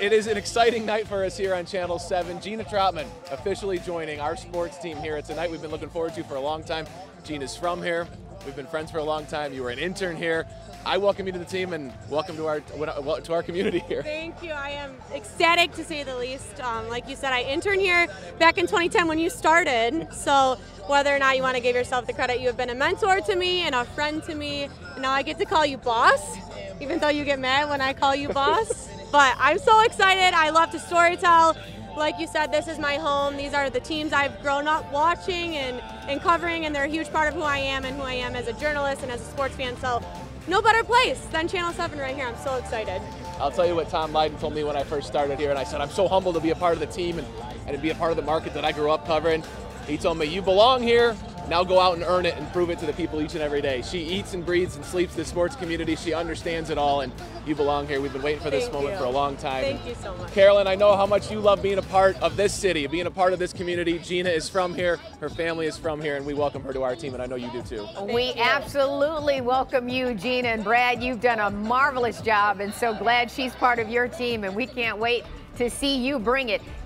It is an exciting night for us here on Channel 7. Jeanna Trotman officially joining our sports team here. It's a night we've been looking forward to for a long time. Jeanna's from here. We've been friends for a long time. You were an intern here. I welcome you to the team and welcome to our to our community here. Thank you. I am ecstatic to say the least. Um, like you said, I interned here back in 2010 when you started. So whether or not you want to give yourself the credit, you have been a mentor to me and a friend to me. Now I get to call you boss, even though you get mad when I call you boss. But I'm so excited. I love to storytell. Like you said, this is my home. These are the teams I've grown up watching and, and covering, and they're a huge part of who I am and who I am as a journalist and as a sports fan. So no better place than Channel 7 right here. I'm so excited. I'll tell you what Tom Leyden told me when I first started here, and I said, I'm so humbled to be a part of the team and, and to be a part of the market that I grew up covering. He told me, You belong here. Now go out and earn it and prove it to the people each and every day. She eats and breathes and sleeps the sports community. She understands it all, and you belong here. We've been waiting for this Thank moment you. for a long time. Thank you so much. Carolyn, I know how much you love being a part of this city, being a part of this community. Jeanna is from here, her family is from here, and we welcome her to our team, and I know you do too. We absolutely welcome you, Jeanna and Brad. You've done a marvelous job, and so glad she's part of your team, and we can't wait to see you bring it.